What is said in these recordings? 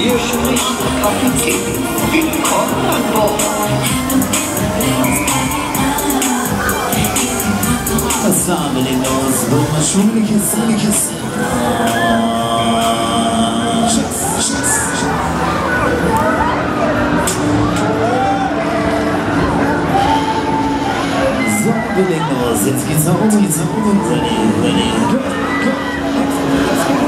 Hier spricht der Kapitän. Willkommen an Bord. Das in mit dem Los, wo man schon geküsst, geküsst. Tschüss, tschüss. So, wir legen los. Jetzt geht's auf, oben, geht's nach oben. Ready, ready, go, go.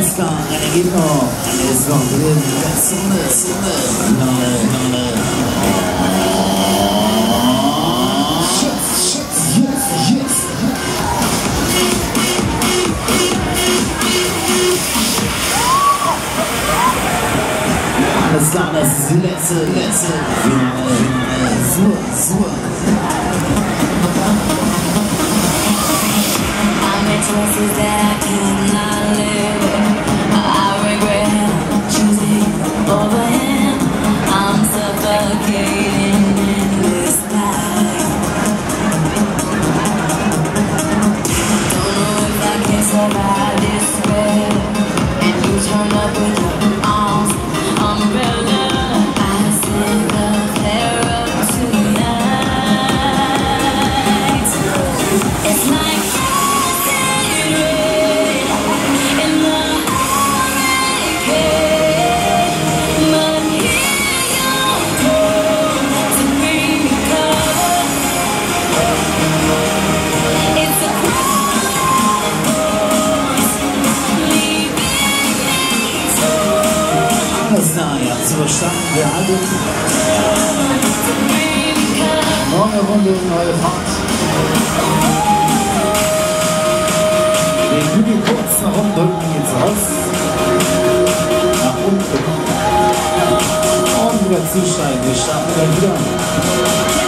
Let's go, gotta get on. Let's go, good, that's so much, so much. No, no, no. I'm das letzte, letzte Finale. Swirl, that me cover. Neue Runde, neue Fahrt. Den Hügel kurz nach unten drücken, geht's raus. Nach unten. Und wieder zusteigen. Wir starten gleich wieder.